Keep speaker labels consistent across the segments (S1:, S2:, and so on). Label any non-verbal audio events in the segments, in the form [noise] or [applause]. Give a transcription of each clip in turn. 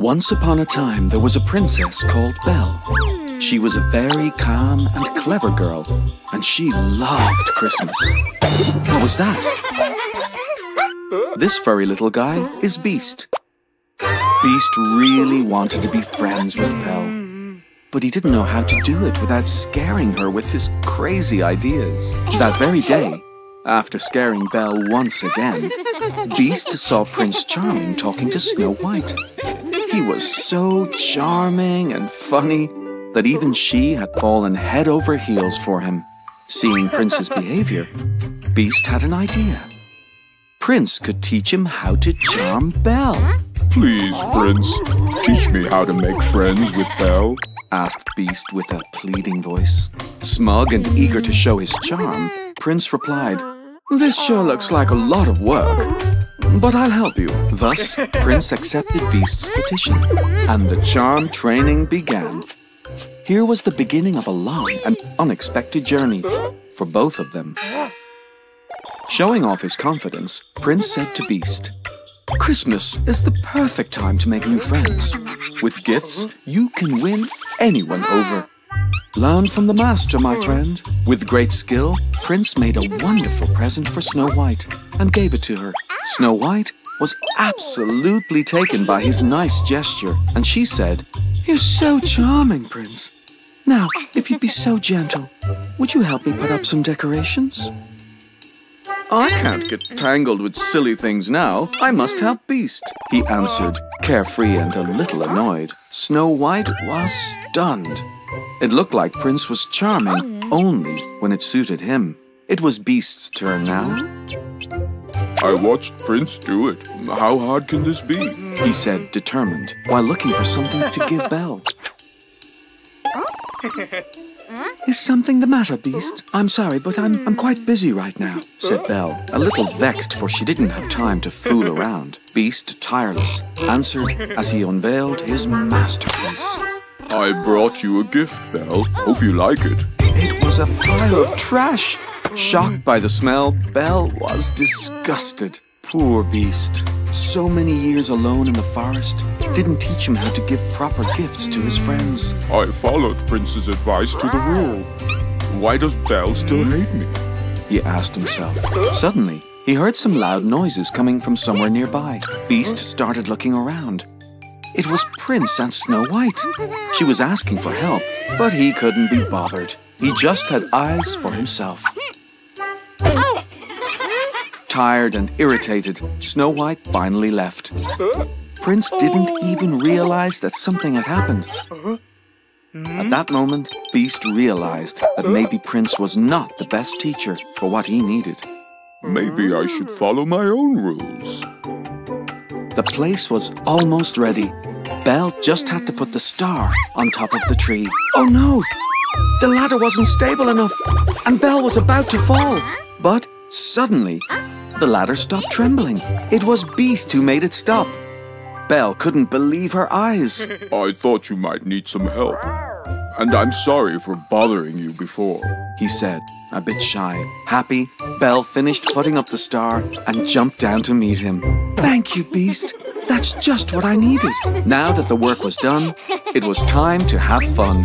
S1: Once upon a time, there was a princess called Belle. She was a very calm and clever girl, and she loved Christmas. What was that? This furry little guy is Beast. Beast really wanted to be friends with Belle, but he didn't know how to do it without scaring her with his crazy ideas. That very day, after scaring Belle once again, Beast saw Prince Charming talking to Snow White. He was so charming and funny that even she had fallen head over heels for him. Seeing Prince's behavior, Beast had an idea. Prince could teach him how to charm Belle.
S2: Please, Prince, teach me how to make friends with Belle.
S1: asked Beast with a pleading voice. Smug and eager to show his charm, Prince replied, This sure looks like a lot of work, but I'll help you. Thus, [laughs] Prince accepted Beast's petition, and the charm training began. Here was the beginning of a long and unexpected journey for both of them. Showing off his confidence, Prince said to Beast, Christmas is the perfect time to make new friends. With gifts, you can win anyone over. Learn from the master, my friend. With great skill, Prince made a wonderful present for Snow White and gave it to her. Snow White was absolutely taken by his nice gesture, and she said, You're so charming, Prince. Now, if you'd be so gentle, would you help me put up some decorations? I can't get tangled with silly things now. I must help Beast, he answered, carefree and a little annoyed. Snow White was stunned. It looked like Prince was charming only when it suited him. It was Beast's turn now.
S2: I watched Prince do it. How hard can this be?
S1: He said, determined, while looking for something to give [laughs] Belle. Is something the matter, Beast? I'm sorry, but I'm, I'm quite busy right now, said Belle, a little vexed for she didn't have time to fool around. Beast, tireless, answered as he unveiled his masterpiece.
S2: I brought you a gift, Belle. Hope you like it.
S1: It was a pile of trash. Shocked by the smell, Belle was disgusted. Poor Beast. So many years alone in the forest didn't teach him how to give proper gifts to his friends.
S2: I followed Prince's advice to the rule. Why does Belle still hate me?
S1: He asked himself. Suddenly, he heard some loud noises coming from somewhere nearby. Beast started looking around. It was Prince and Snow White. She was asking for help, but he couldn't be bothered. He just had eyes for himself. Tired and irritated, Snow White finally left. Prince didn't even realize that something had happened. At that moment, Beast realized that maybe Prince was not the best teacher for what he needed.
S2: Maybe I should follow my own rules.
S1: The place was almost ready. Belle just had to put the star on top of the tree. Oh no! The ladder wasn't stable enough, and Belle was about to fall. But suddenly, the ladder stopped trembling. It was Beast who made it stop. Belle couldn't believe her eyes. [laughs]
S2: I thought you might need some help. And I'm sorry for bothering you before.
S1: He said, a bit shy. Happy, Belle finished putting up the star and jumped down to meet him. Thank you, Beast. That's just what I needed. Now that the work was done, it was time to have fun.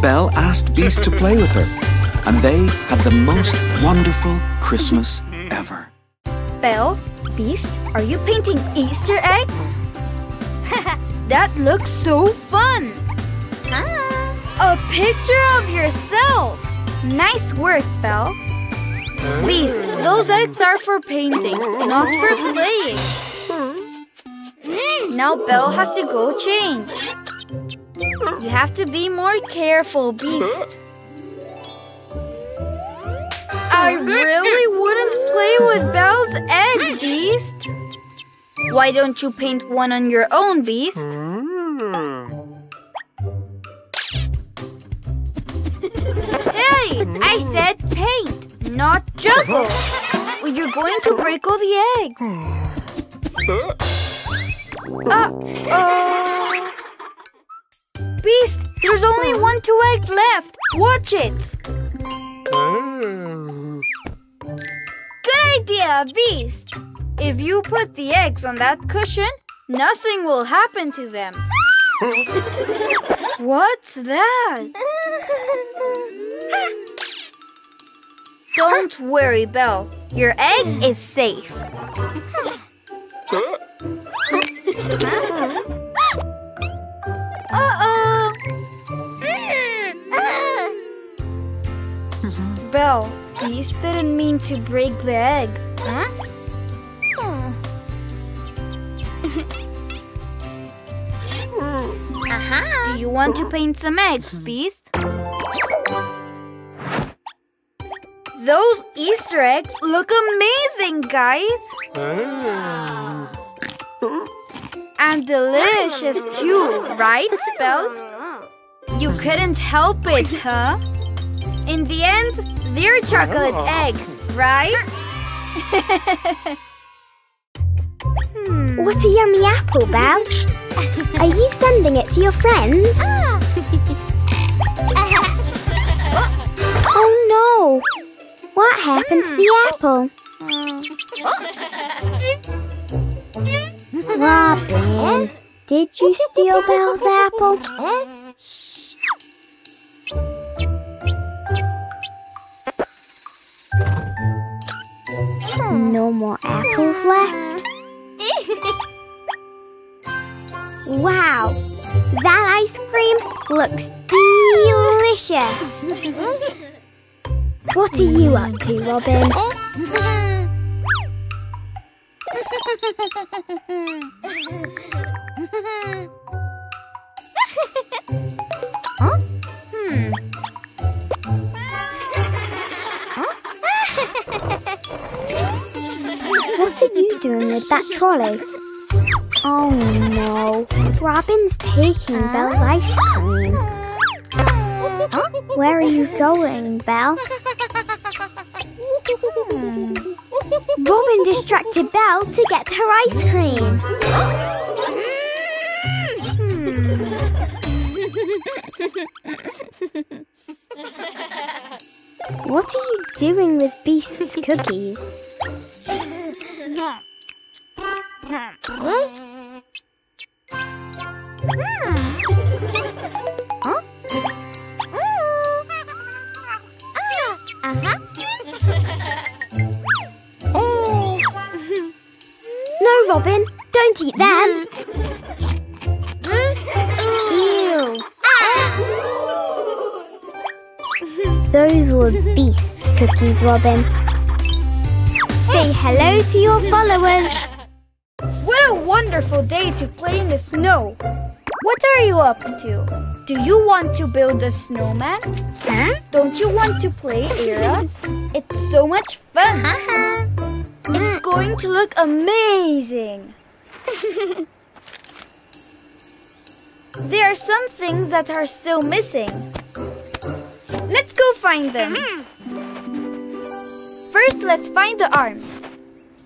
S1: Belle asked Beast to play with her, and they had the most wonderful Christmas ever.
S3: Belle, Beast, are you painting Easter eggs? [laughs] that looks so fun! A picture of yourself! Nice work, Belle. Beast, those eggs are for painting, not for playing. Now Belle has to go change. You have to be more careful, Beast. I really wouldn't play with Belle's egg, Beast. Why don't you paint one on your own, Beast? Hey, I said paint, not juggle. You're going to break all the eggs. Uh-oh. Beast, there's only one two eggs left. Watch it. Idea, Beast. If you put the eggs on that cushion, Nothing will happen to them. [laughs] What's that? Don't worry, Belle. Your egg is safe. Uh-oh! [laughs] Belle, Beast didn't mean to break the egg. Huh? [laughs]
S4: Uh-huh.
S3: Do you want to paint some eggs, Beast? Those Easter eggs look amazing, guys! And delicious too, right, Belle? You couldn't help it, huh? In the end, they're chocolate oh. eggs, right? [laughs]
S4: What a yummy apple, Belle. Are you sending it to your friends? Ah. [laughs] oh no! What happened to the hmm. apple? [laughs] Robin, did you steal Belle's apple? No more apples left. [laughs] Wow, that ice cream looks delicious. What are you up to, Robin? [laughs] What are you doing with that trolley? Oh no, Robin's taking Belle's ice cream. Where are you going, Belle? Hmm. Robin distracted Belle to get her ice cream. Hmm. What are you doing with Beast's cookies? [laughs] No, Robin, don't eat them. Ew. [laughs] Those were Beast cookies, Robin. Hello to your followers.
S3: What a wonderful day to play in the snow. What are you up to? Do you want to build a snowman? Don't you want to play, Ira? It's so much fun. It's mm. going to look amazing. [laughs] there are some things that are still missing. Let's go find them. Mm. First, let's find the arms.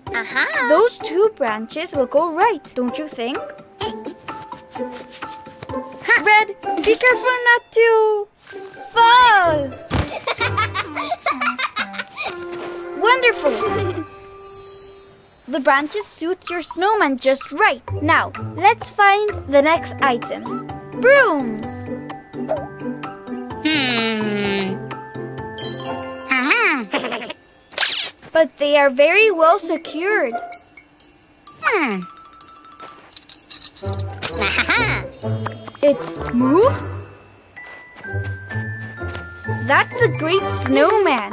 S4: Uh-huh.
S3: Those two branches look all right, don't you think? Red, be careful not to fall. [laughs] Wonderful. The branches suit your snowman just right. Now, let's find the next item. Brooms. But they are very well secured. Hmm. [laughs] It's move? That's a great snowman.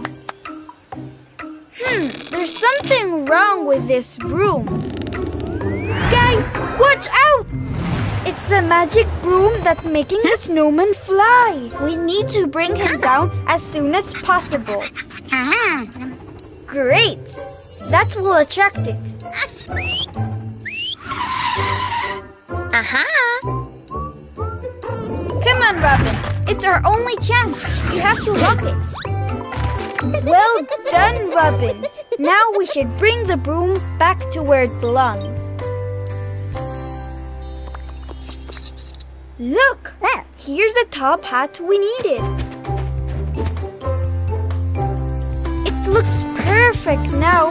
S3: Hmm, there's something wrong with this broom. Guys, watch out! It's the magic broom that's making the snowman fly. We need to bring him down as soon as possible. Great! That will attract it.
S4: Uh-huh.
S3: Come on, Robin. It's our only chance. We have to lock it. Well done, Robin. Now we should bring the broom back to where it belongs. Look! Here's the top hat we needed. Perfect now.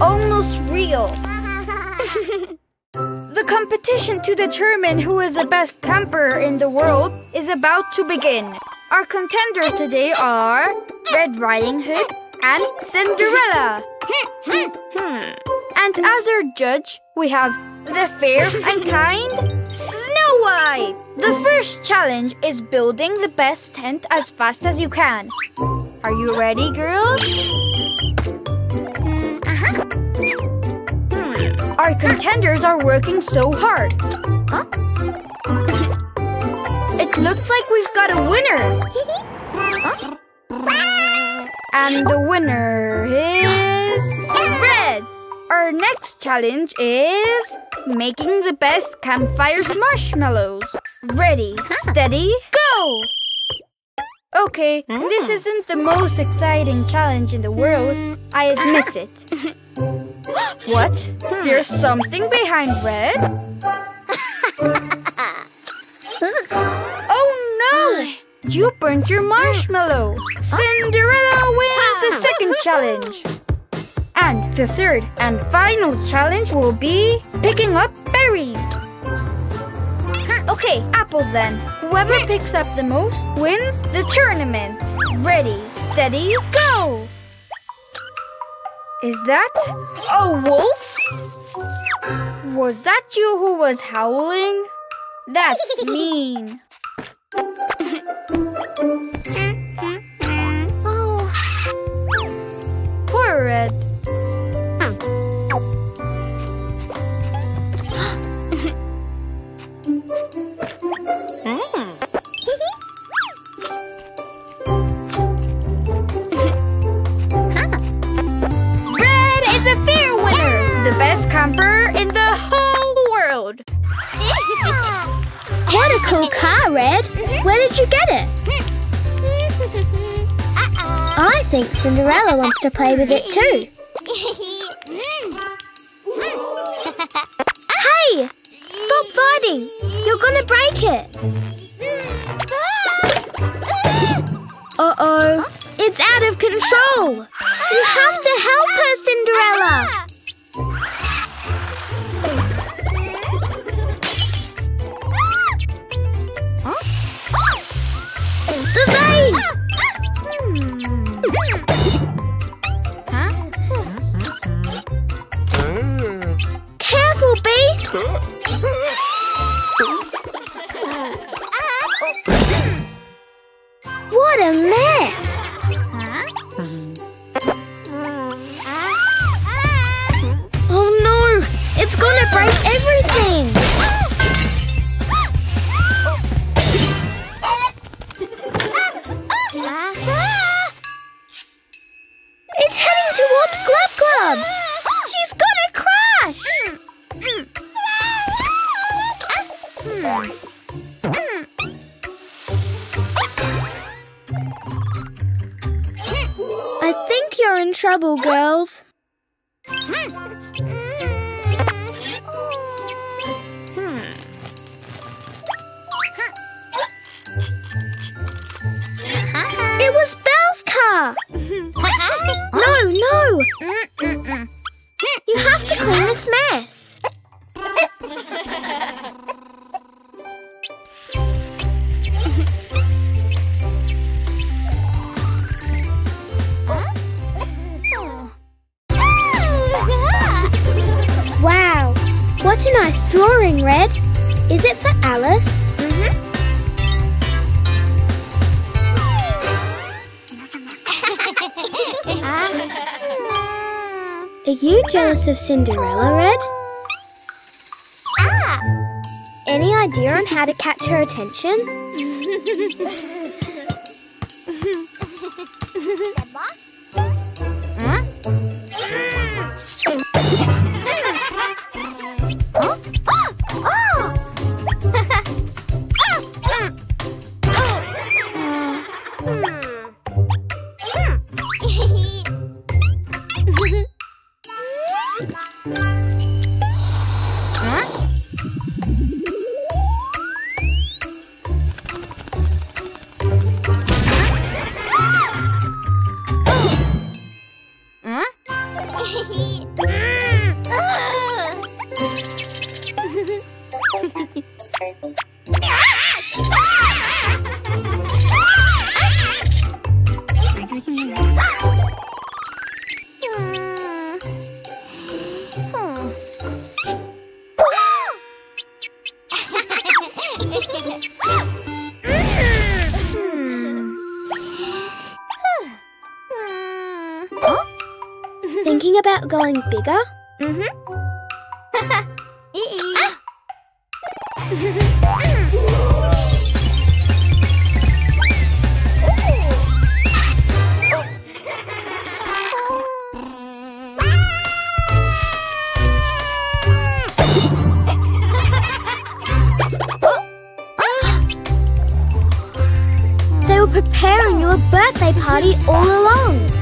S3: Almost real. [laughs] the competition to determine who is the best camper in the world is about to begin. Our contenders today are Red Riding Hood and Cinderella. Hmm. And as our judge, we have the fair and kind Snow White. The first challenge is building the best tent as fast as you can. Are you ready, girls? Hmm. Our contenders are working so hard. It looks like we've got a winner. And the winner is red. Our next challenge is making the best campfires marshmallows. Ready, steady, go! Okay, this mm. isn't the most exciting challenge in the world. I mm. admit it. [laughs] What? Hmm. There's something behind red? [laughs] Oh no! You burnt your marshmallow! Cinderella wins the second challenge! And the third and final challenge will be picking up berries! Okay, apples then. Whoever hmm. picks up the most wins the tournament. Ready, steady, go! Is that a wolf? Was that you who was howling? That's [laughs] mean. [laughs]
S4: Oh,
S3: Poor Red. Red Camper in the whole world! [laughs]
S4: what a cool car, Red. Where did you get it? I think Cinderella wants to play with it too. [laughs] Hey! Stop fighting! You're gonna break it! Uh-oh. It's out of control! You have to help her, Cinderella! What a nice drawing, Red. Is it for Alice? Mhm. [laughs] Are you jealous of Cinderella, Red? Ah! Any idea on how to catch her attention? [laughs] preparing you a birthday party all along.